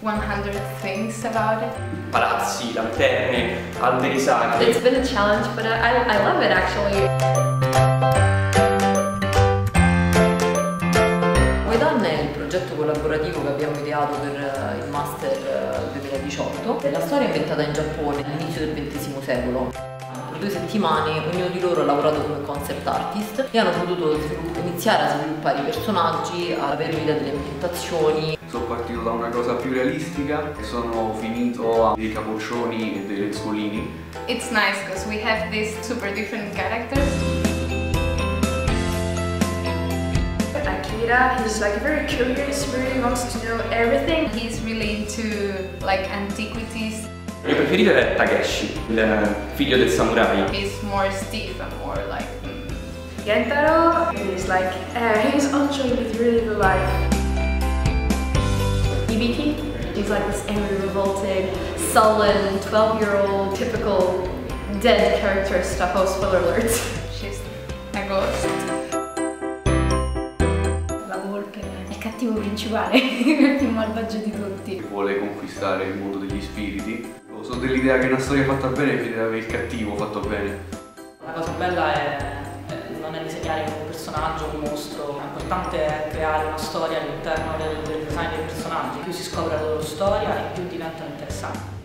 100 things about it. Palazzi, lanterne, alberi sacri. It's been a challenge, but I, I love it actually. È il progetto collaborativo che abbiamo ideato per eh, il Master eh, 2018. La storia è inventata in Giappone all'inizio del XX secolo. Per due settimane ognuno di loro ha lavorato come concept artist e hanno potuto iniziare a sviluppare i personaggi, ad avere un'idea delle ambientazioni. Sono partito da una cosa più realistica e sono finito a dei capoccioni e dei lenzuolini. It's nice because we have these super different characters. Akira, he's like very curious, really wants to know everything. He's really into like antiquities. Il mio preferito è Takeshi, il figlio del samurai. He's more stiff and more like mm, Gentaro, he's like, uh, he's unsure with really the life. He's like this angry, revolted, sullen, 12-year-old, typical dead character stuff. Oh, spoiler alert. she's a ghost. La volpe è il cattivo principale, il più malvagio di tutti. vuole conquistare il mondo degli spiriti. Sono dell'idea che una storia fatta bene deve avere il cattivo fatto bene. La cosa bella è non è disegnare un personaggio, un mostro, l'importante è creare una storia all'interno del, del design dei personaggi. Più si scopre la loro storia e più diventano interessanti.